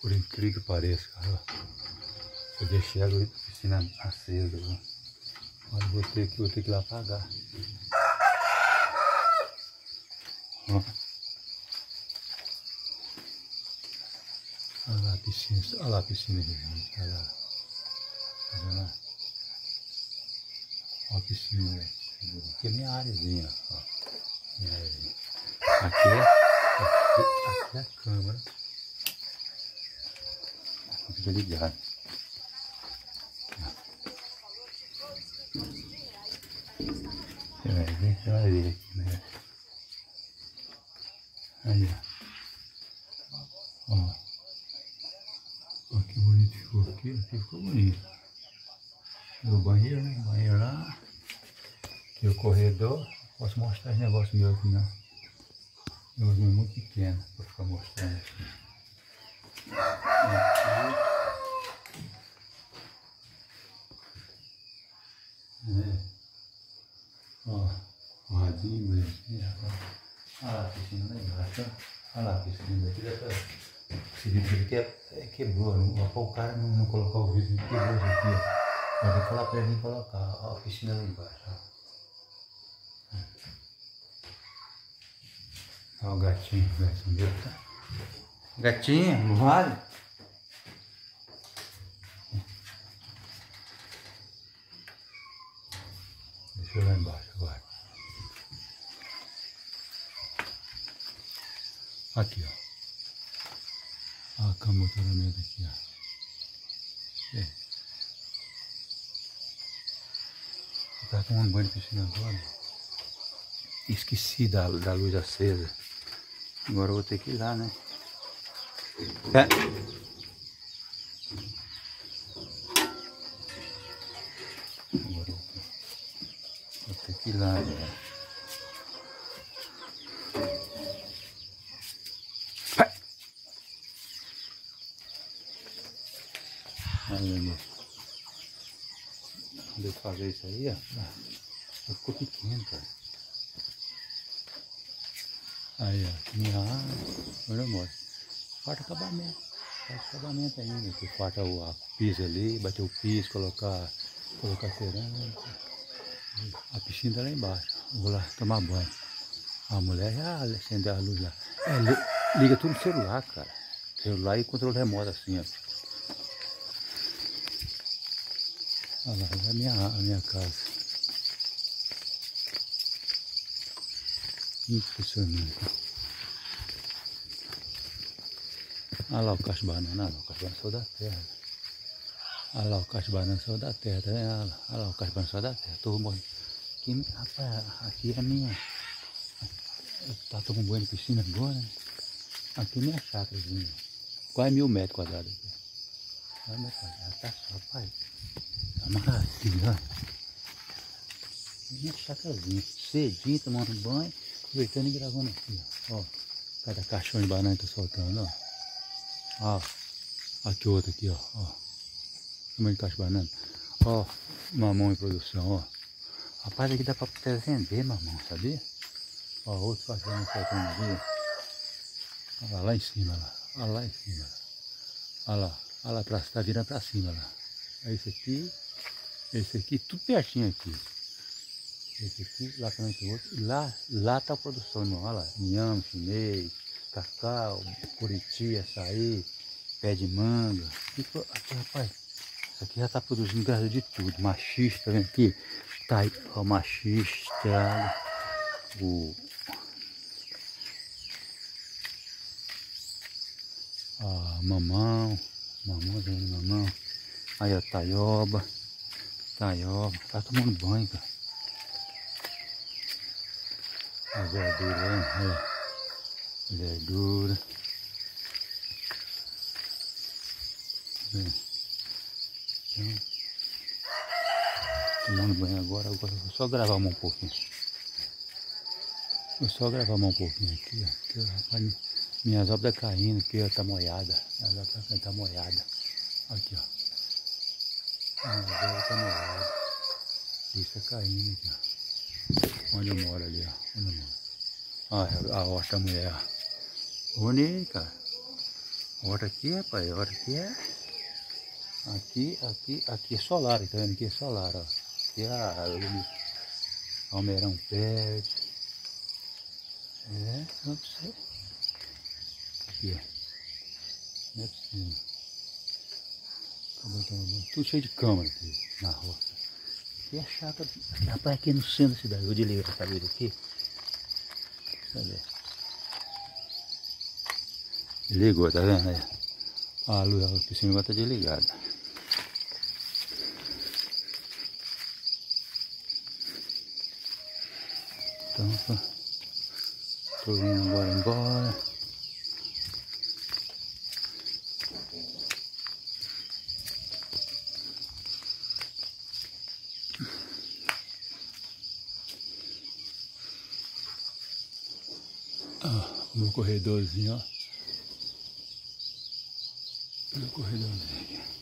Por incrível que pareça, cara. Eu deixei a piscina acesa. Agora vou ter que, vou ter que ir lá apagar. Olha lá a piscina, olha lá a piscina aqui, gente. Olha lá. Vendo lá? Olha a piscina, velho. Aqui é minha áreazinha, ó. Minha áreazinha. Aqui é, aqui, aqui é a câmera. Fica ligado. Você vai ver, você vai ver aqui, né? Aí, ó. Ó. Que bonito ficou aqui, aqui ficou bonito. É o banheiro, né? Banheiro lá. Aqui é o corredor. Posso mostrar esse negócio meu aqui não. Negócio meu muito pequeno para ficar mostrando aqui. Aqui. É. Ó, o radinho, bonitinho. Olha lá a piscina lá embaixo, ó. Olha lá a piscina daqui dá pra. Esse vidro aqui é, é, quebrou, não, ó, o cara não, não colocar o vidro, quebrou aqui. Vai ter que falar pra ele colocar, a piscina lá embaixo. Olha o gatinho, o gatinho dele tá. Gatinho, não vale? Deixa eu lá embaixo agora. Aqui, ó. A cama motoramento aqui, ó. É. Eu tava tomando banho de piscina agora. Esqueci da, da luz acesa. Agora eu vou ter que ir lá, né? É. Agora eu vou ter que ir lá agora. Vai. Aí, meu Deus. Quando eu fazer isso aí, ó. ah, Ficou pequeno, cara. Aí, ó, minha eu moro. Falta acabamento. Falta acabamento ainda. Que falta o a piso ali, bater o piso, colocar, colocar cerâmica. A piscina tá lá embaixo. Vou lá tomar banho. A mulher já acendeu a luz lá. É, li- liga tudo no celular, cara. Celular e controle remoto assim, ó. Olha lá, é a minha, a minha casa. Impressionante. Olha lá o cacho de banana, olha lá, o cacho de banana saiu da terra. Olha lá o cacho de banana saiu da terra, tá vendo? Olha lá, o cacho de banana saiu da terra. Tô morrendo. Aqui, rapaz, aqui é minha. Tá tomando banho de piscina agora, né? Aqui é minha chácarazinha. Quase mil metros quadrados aqui. Olha metros quadrados, tá só, rapaz. Amarradinho, ó. Minha chácarazinha. Cedinho, tomando banho, aproveitando e gravando aqui, ó. ó. Cada caixão de banana que tô soltando, ó. Ó. Aqui outro aqui, ó. ó. Tamanho de caixa de banana. Ó. Mamão em produção, ó. Rapaz, aqui dá pra até vender mamão, sabia? Ó, outro cachorro soltando ali. Olha lá, lá em cima, lá. Olha lá em cima. Olha lá. Olha lá, pra, tá virando pra cima lá. É esse aqui. Esse aqui, tudo pertinho aqui. Esse aqui, lá também tem outro. E lá, lá tá a produção, irmão. Olha lá. Inhame, chinês, cacau, curiti, açaí, pé de manga. Pô, aqui, rapaz, isso aqui já tá produzindo graça de tudo. Machista, vendo aqui? Tá aí, ó, machista, o... Mamão, mamão, mamão. Aí, ó, taioba, taioba. Tá tomando banho, cara. A verdura, né? Olha. Verdura. Bem, Então, tomando banho agora, agora vou só gravar um pouquinho. Vou só gravar um pouquinho aqui, ó. Porque, rapaz, mi- minhas obras caindo, aqui ó, tá molhada. Minhas obras tá molhada. Aqui, ó. Minhas obras tá molhada. Isso tá caindo aqui, ó. Onde eu moro ali, ó. Onde eu moro. A horta mulher. Bonita. Olha aqui, rapaz, olha aqui é. Aqui, aqui, aqui é solar, tá vendo? Aqui é solar, ó. Aqui é a. Almeirão perde. É, não precisa. Aqui, ó. Não é possível. Tudo cheio de câmera aqui na roça. Aqui é chato. Aqui, rapaz, aqui no centro da cidade. Vou desligar essa luz aqui. Cadê? Ligou, tá vendo aí? A luz aqui em cima agora tá desligada. Então, tô indo agora embora. Ah, meu corredorzinho, ó. Meu corredorzinho.